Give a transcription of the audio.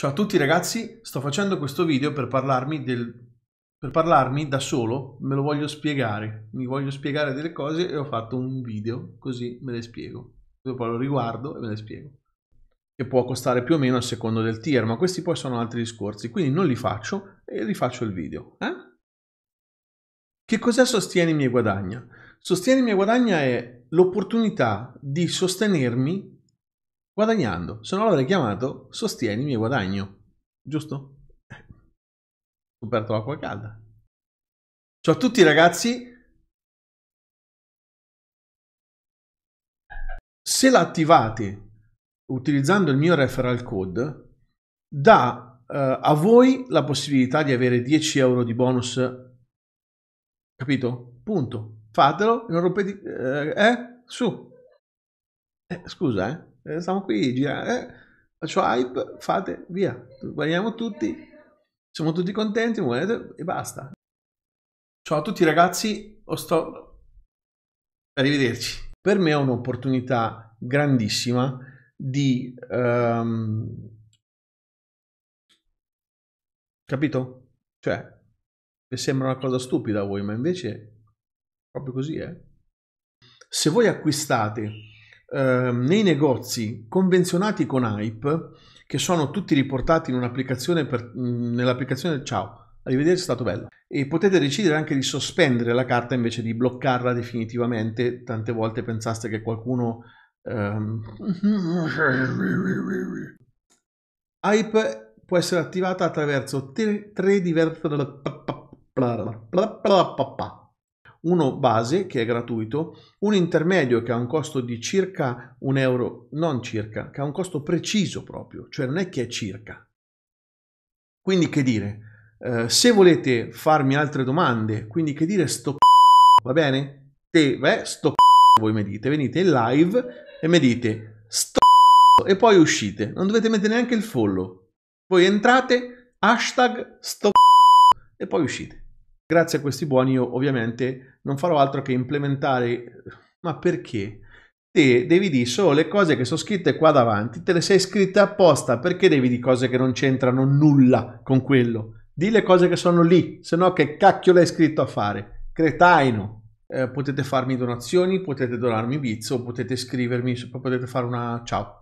Ciao a tutti ragazzi, sto facendo questo video per parlarmi del... per parlarmi da solo, me lo voglio spiegare, mi voglio spiegare delle cose e ho fatto un video così me le spiego. Poi lo riguardo e me le spiego. Che può costare più o meno a secondo del tier, ma questi poi sono altri discorsi, quindi non li faccio e rifaccio il video. Eh? Che cos'è Sostienimi e Guadagna? Sostienimi e Guadagna è l'opportunità di sostenermi guadagnando, se no l'avrei chiamato sostienimi e guadagno, giusto? Scoperto l'acqua calda. Ciao a tutti ragazzi. Se l'attivate utilizzando il mio referral code, dà uh, a voi la possibilità di avere 10 euro di bonus. Capito? Punto. Fatelo, non rompete... Uh, eh? Su. Eh, scusa, eh eh, stiamo qui, gira, eh, faccio hype, fate, via, guadagniamo tutti, siamo tutti contenti, muovete e basta. Ciao a tutti ragazzi, sto... arrivederci. Per me è un'opportunità grandissima di... Um... Capito? Cioè, sembra una cosa stupida a voi, ma invece proprio così è. Eh? Se voi acquistate eh, nei negozi convenzionati con Hype, che sono tutti riportati in un'applicazione per, nell'applicazione Ciao, arrivederci, è stato bello. E potete decidere anche di sospendere la carta invece di bloccarla definitivamente. Tante volte pensaste che qualcuno... Um... Hype può essere attivata attraverso tre, tre diverse uno base che è gratuito, un intermedio che ha un costo di circa un euro, non circa, che ha un costo preciso proprio, cioè non è che è circa. Quindi che dire, eh, se volete farmi altre domande, quindi che dire sto va bene? Te, beh, sto voi mi dite, venite in live e mi dite sto e poi uscite, non dovete mettere neanche il follow, poi entrate, hashtag sto e poi uscite. Grazie a questi buoni io ovviamente non farò altro che implementare... Ma perché? Te devi dire solo le cose che sono scritte qua davanti, te le sei scritte apposta, perché devi di cose che non c'entrano nulla con quello? Di le cose che sono lì, se no che cacchio l'hai scritto a fare? Cretaino! Eh, potete farmi donazioni, potete donarmi bits o potete scrivermi, potete fare una ciao.